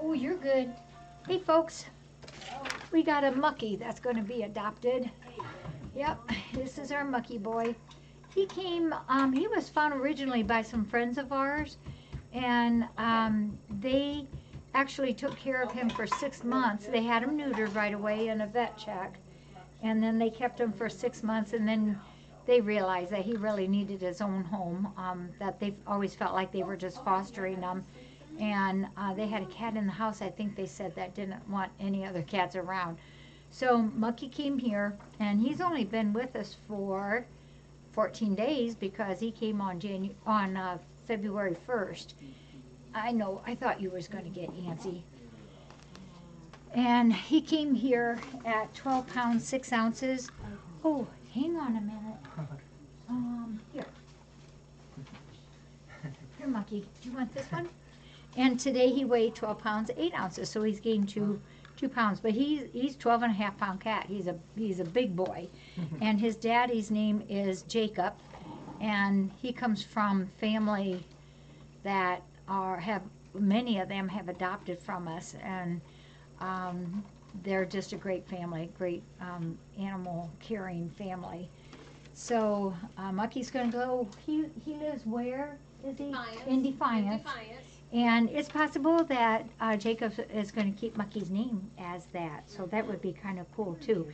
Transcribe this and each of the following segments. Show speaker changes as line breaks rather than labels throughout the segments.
Oh, you're good. Hey, folks. We got a Muckie that's going to be adopted. Yep, this is our Muckie boy. He came, um, he was found originally by some friends of ours, and um, they actually took care of him for six months. They had him neutered right away in a vet check, and then they kept him for six months, and then they realized that he really needed his own home, um, that they always felt like they were just fostering him. And uh, they had a cat in the house, I think they said, that didn't want any other cats around. So Muckie came here, and he's only been with us for 14 days because he came on Janu- on uh, February 1st. I know, I thought you was going to get antsy. And he came here at 12 pounds, 6 ounces. Oh, hang on a minute. Um, here. Here, Muckie, do you want this one? And today he weighed 12 pounds, 8 ounces, so he's gained two, two pounds. But he's, he's 12 and a half pound cat. He's a, he's a big boy. And his daddy's name is Jacob. And he comes from family that are, have, many of them have adopted from us. And um, they're just a great family, great um, animal caring family. So uh, Muckie's going to go. He he lives where is he?
Defiance.
In Defiance.
Defiance.
And it's possible that uh, Jacob is going to keep Muckie's name as that. So that would be kind of cool too.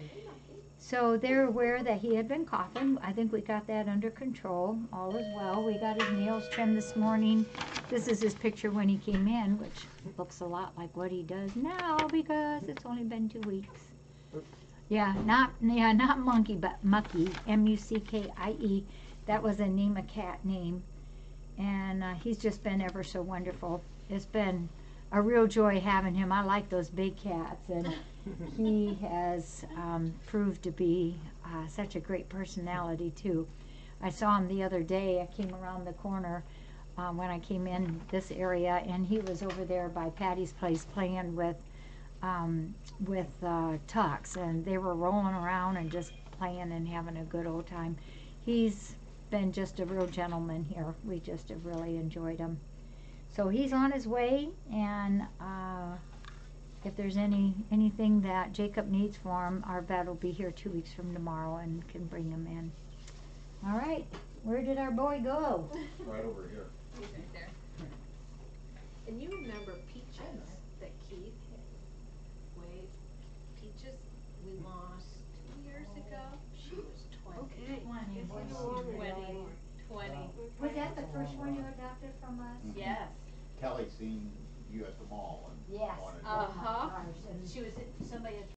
So they're aware that he had been coughing. I think we got that under control. All is well. We got his nails trimmed this morning. This is his picture when he came in, which looks a lot like what he does now because it's only been two weeks. Yeah, not yeah, not monkey, but Muckie. M U C K I E. That was a name a cat name, and uh, he's just been ever so wonderful. It's been a real joy having him. I like those big cats, and he has um, proved to be uh, such a great personality too. I saw him the other day. I came around the corner um, when I came in this area, and he was over there by Patty's place playing with um, with uh, Tux, and they were rolling around and just playing and having a good old time. He's been just a real gentleman here. We just have really enjoyed him. So he's on his way, and uh, if there's any anything that Jacob needs for him, our vet will be here two weeks from tomorrow and can bring him in. All right, where did our boy go?
Right over here.
He's right there. And you remember Peaches that Keith had, wait, Peaches, we lost two years ago? She was twenty.
Twenty.
Twenty, twenty,
Was that the first one you adopted from us?
yes.
Kelly seen you at the mall and
Yes.
wanted.
Uh-huh.
My gosh, and
She was, somebody had